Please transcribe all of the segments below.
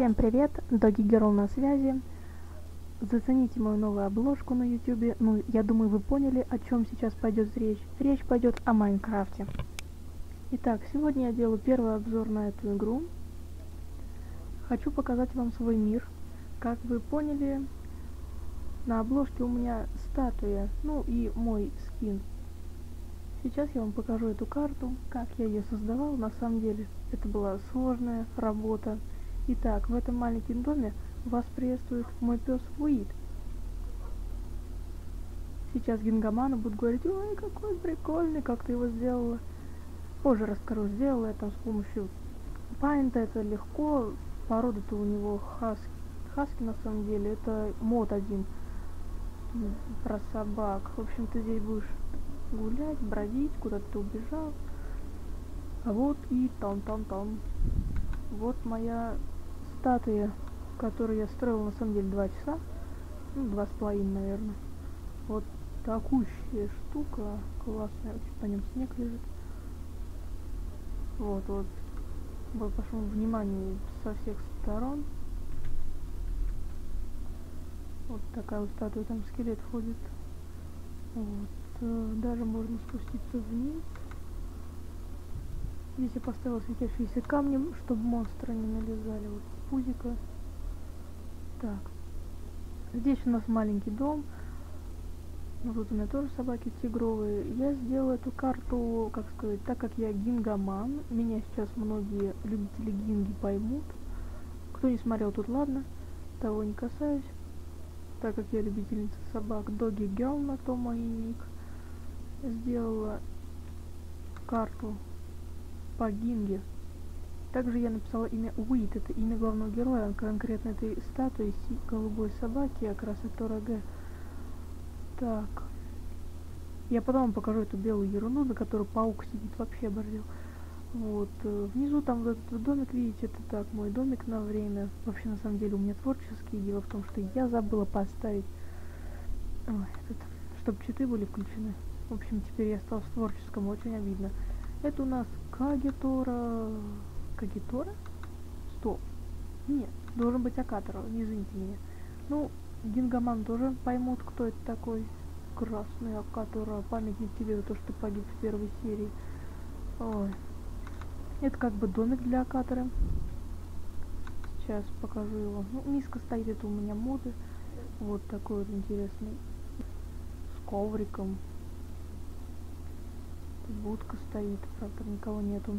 Всем привет, Доги Герл на связи. Зацените мою новую обложку на ютюбе. Ну, я думаю, вы поняли, о чем сейчас пойдет речь. Речь пойдет о Майнкрафте. Итак, сегодня я делаю первый обзор на эту игру. Хочу показать вам свой мир. Как вы поняли, на обложке у меня статуя, ну и мой скин. Сейчас я вам покажу эту карту, как я ее создавал. На самом деле, это была сложная работа. Итак, в этом маленьком доме вас приветствует мой пес Уит. Сейчас Гингамана будет говорить, ой, какой прикольный, как ты его сделала. Позже расскажу, сделала я там с помощью Пайнта, это легко. Порода-то у него хаски. Хаски на самом деле, это мод один про собак. В общем, ты здесь будешь гулять, бродить, куда ты убежал. А вот и там-там-там. Вот моя статуя, которую я строил на самом деле два часа. Ну, два с половиной, наверное. Вот такущая штука. Классная. По нем снег лежит. Вот, вот. Вот пошел внимание со всех сторон. Вот такая вот статуя, там скелет ходит. Вот. Даже можно спуститься вниз. Здесь я поставила светящиеся камни, чтобы монстры не налезали. Вот пузика. Так. Здесь у нас маленький дом. Ну, тут у меня тоже собаки тигровые. Я сделала эту карту, как сказать, так как я гингоман. Меня сейчас многие любители гинги поймут. Кто не смотрел, тут ладно. Того не касаюсь. Так как я любительница собак. Доги Гел на то мой ник. Сделала карту по гинге. Также я написала имя Уит, это имя главного героя, конкретно этой статуи голубой собаки, окрас Тора Г. Так. Я потом вам покажу эту белую ерунду, на которой паук сидит, вообще оборзел. Вот. Э, внизу там вот этот домик, видите, это так, мой домик на время. Вообще, на самом деле, у меня творческий. Дело в том, что я забыла поставить, Ой, этот, чтобы читы были включены. В общем, теперь я стал в творческом, очень обидно. Это у нас Кагитора... Кагитора? Стоп. Нет, должен быть Акатора, не извините меня. Ну, Гингаман тоже поймут, кто это такой. Красный Акатора, памятник тебе за то, что погиб в первой серии. Ой. Это как бы домик для Акатора. Сейчас покажу его. Ну, миска стоит, это у меня моды. Вот такой вот интересный. С ковриком будка стоит, правда никого нету.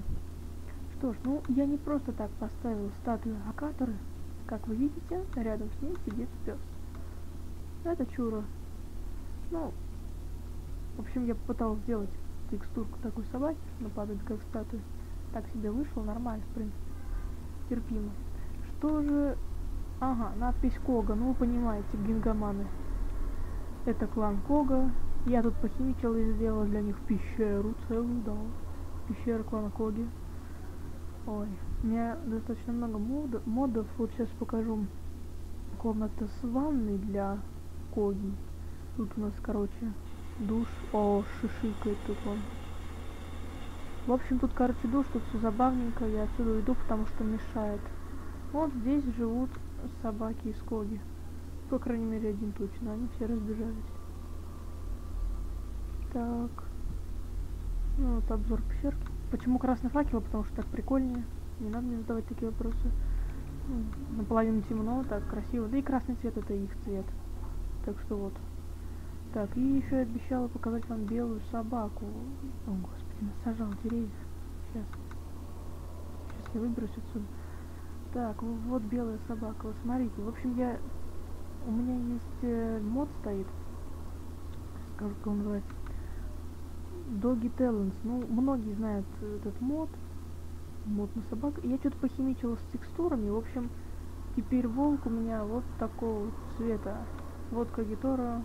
Что ж, ну я не просто так поставил статую Акаторы. Как вы видите, рядом с ней сидит пес. Это Чура. Ну, в общем, я попытался сделать текстурку такой собаки, наподобие как статуи. Так себе вышло, нормально, в принципе. Терпимо. Что же... Ага, надпись Кога, ну вы понимаете, гингоманы. Это клан Кога, я тут похимичил и сделал для них пещеру целую, да. Пещера клана Коги. Ой, у меня достаточно много мод модов. Вот сейчас покажу. Комната с ванной для Коги. Тут у нас, короче, душ. О, шишикает тут он. В общем, тут, короче, душ, тут все забавненько. Я отсюда уйду, потому что мешает. Вот здесь живут собаки из Коги. По крайней мере, один точно. Они все разбежались. Так. Ну, вот обзор пещерки. Почему красный факел? Потому что так прикольнее. Не надо мне задавать такие вопросы. Ну, наполовину темно, так красиво. Да и красный цвет это их цвет. Так что вот. Так, и еще я обещала показать вам белую собаку. О, господи, насажал деревья. Сейчас. Сейчас я выберусь отсюда. Так, вот белая собака. Вот смотрите. В общем, я... У меня есть э, мод стоит. Скажу, как он называется. Doggy Talents. Ну, многие знают этот мод. Мод на собак. Я что-то похимичила с текстурами. В общем, теперь волк у меня вот такого цвета. Вот Кагитора.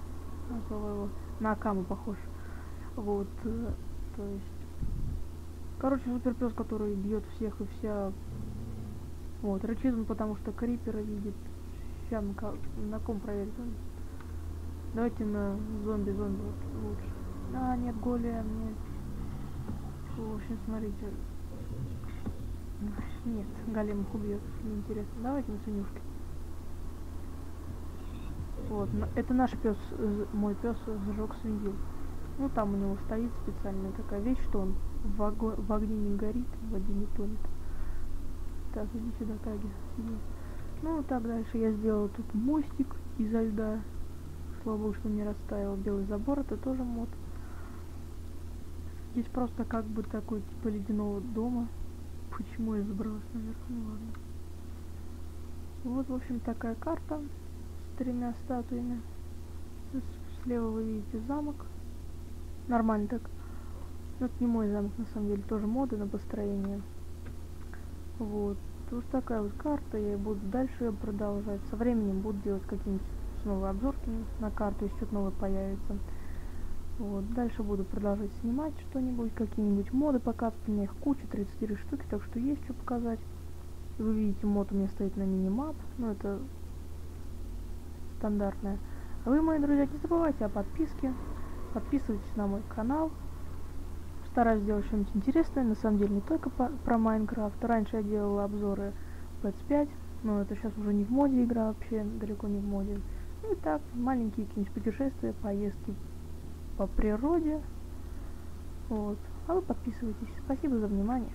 Назвала. На Акаму похож. Вот. Э, то есть... Короче, суперпес, который бьет всех и вся. Вот, рычит он, потому что крипера видит. Сейчас на, на ком проверить? Давайте на зомби-зомби лучше. А, нет, голем, нет. В общем, смотрите. Нет, голем их убьет, неинтересно. Давайте на свинюшке. Вот, это наш пес, мой пес сжег свинью. Ну, там у него стоит специальная такая вещь, что он в, ого в огне не горит, в воде не тонет. Так, иди сюда, Таги. Ну, так дальше я сделала тут мостик изо льда. Слава богу, что не растаял. Белый забор, это тоже мод. Здесь просто как бы такой типа ледяного дома. Почему я забралась наверх? Ну ладно. Вот, в общем, такая карта с тремя статуями. Слева вы видите замок. Нормально так. Ну, это не мой замок, на самом деле, тоже моды на построение. Вот. Вот такая вот карта, я буду дальше продолжать. Со временем буду делать какие-нибудь новые обзорки на карту, если что-то новое появится. Вот. Дальше буду продолжать снимать что-нибудь, какие-нибудь моды показывать. У меня их куча, 34 штуки, так что есть что показать. Вы видите, мод у меня стоит на минимап, но это стандартная. А вы, мои друзья, не забывайте о подписке. Подписывайтесь на мой канал стараюсь сделать что-нибудь интересное, на самом деле не только по, про Майнкрафт. Раньше я делала обзоры PS5, но это сейчас уже не в моде игра вообще, далеко не в моде. Ну и так, маленькие какие-нибудь путешествия, поездки по природе. Вот. А вы подписывайтесь. Спасибо за внимание.